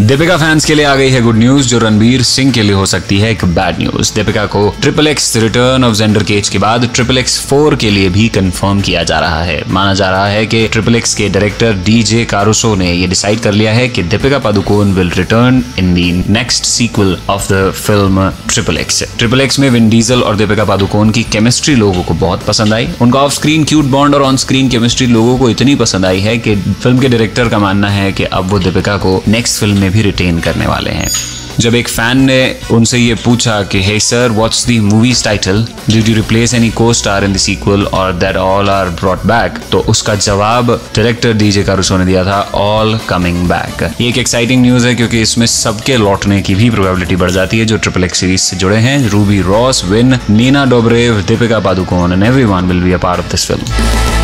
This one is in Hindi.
दीपिका फैंस के लिए आ गई है गुड न्यूज़, जो रणबीर सिंह के लिए हो सकती है एक बैड न्यूज़ दीपिका को triple X return of Xander Cage के बाद ट्रिपल एक्स फोर के लिए भी कंफर्म किया जा रहा है. माना जा रहा है कि ट्रिपल एक्स के डायरेक्टर डीजे कारुसो ने ये डिसाइड कर लिया है कि Deepika Padukone will return in the next sequel of the film triple X triple X में विन डीजल और दीपिका पादुकोण की केमिस्ट्री लोगों को बहुत पसंद आई. उनका ऑफ़ स्क्रीन क्यूट बॉन्ड और ऑन स्क्रीन केमिस्ट्री लोगों को इतनी पसंद आई है कि फ़िल्म के डायरेक्टर का मानना है कि अब वो दीपिका को नेक्स्ट फ़िल्म में भी रिटेन करने वाले हैं। जब एक फ़ैन ने उनसे ये पूछा कि hey sir what's the movie's title did you replace any co star in the sequel और that all are brought back तो उसका जवाब डायरेक्टर डीजे कारुसो ने दिया था ऑल कमिंग बैक ये एक एक्साइटिंग न्यूज़ है क्योंकि इसमें सबके लौटने की भी प्रोबेबिलिटी बढ़ जाती है, जो ट्रिपल एक्स सीरीज़ से जुड़े हैं। Ruby Rose Vin Nina Dobrev Deepika Padukone and everyone will be a part of this film